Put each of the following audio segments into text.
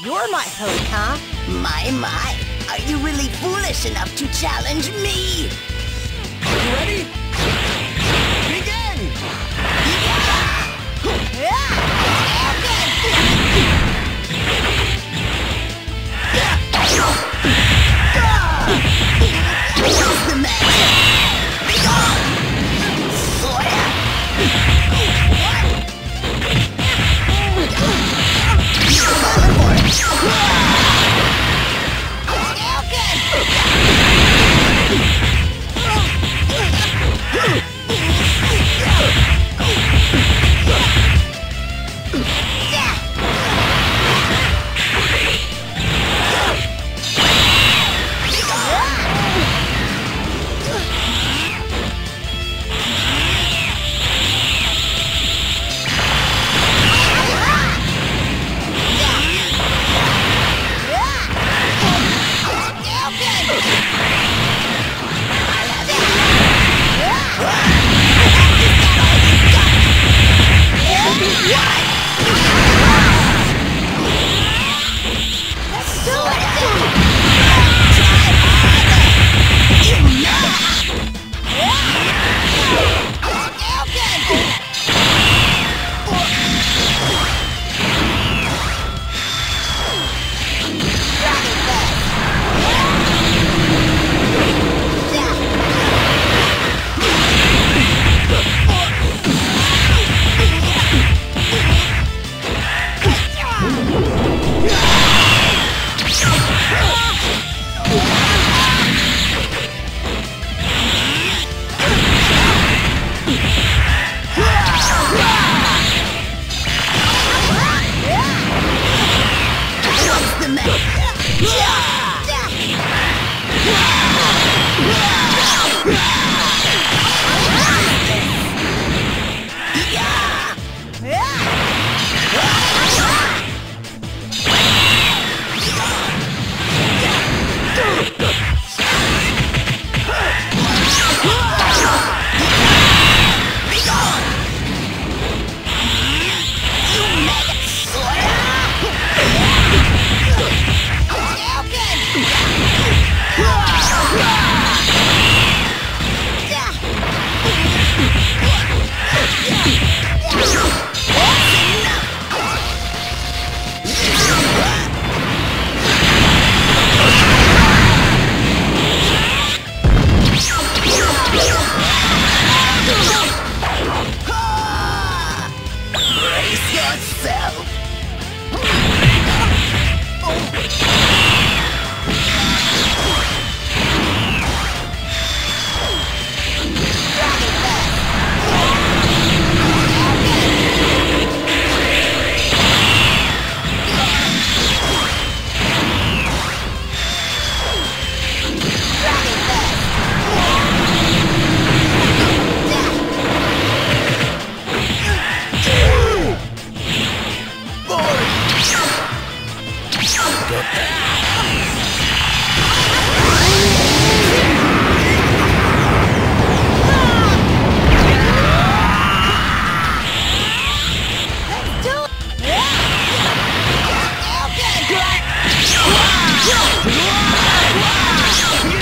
You're my host, huh? My, my. Are you really foolish enough to challenge me?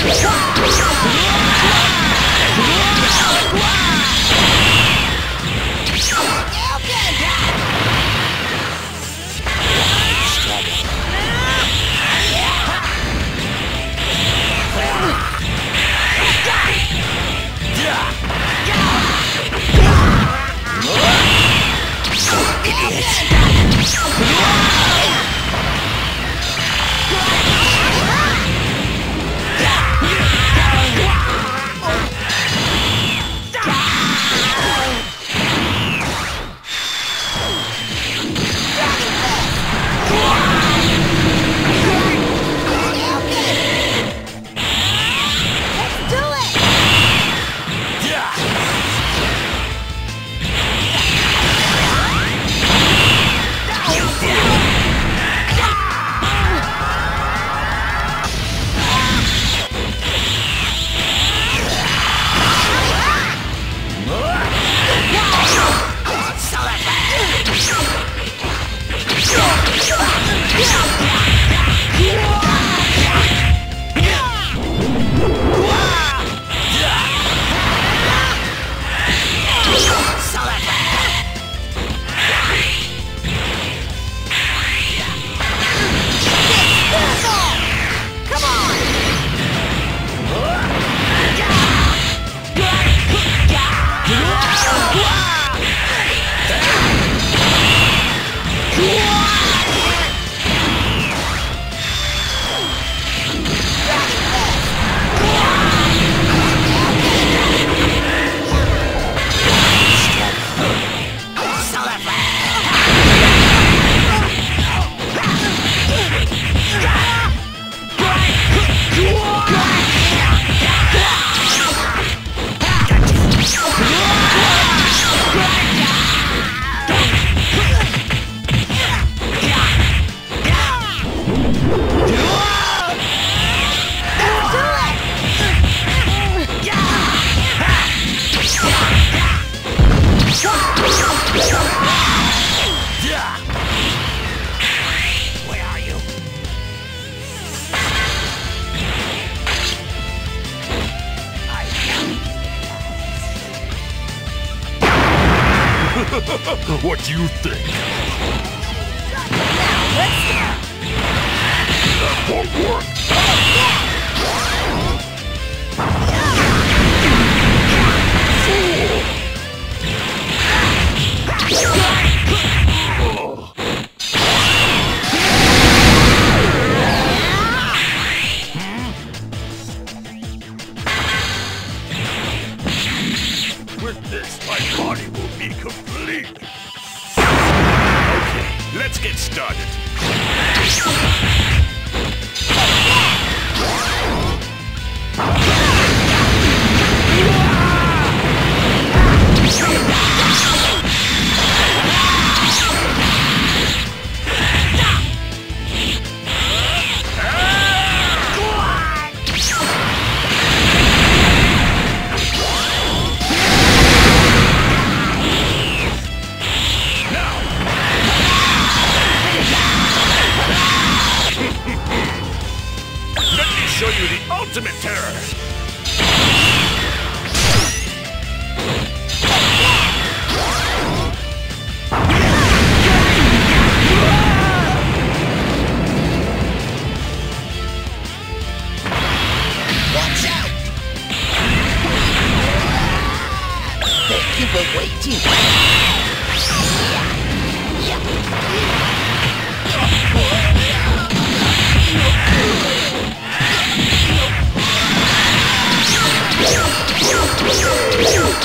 Ah! what do you think? Now, let's That won't work. Oh, With let's get started. Show you the ultimate terror. Watch out! Thank you for waiting.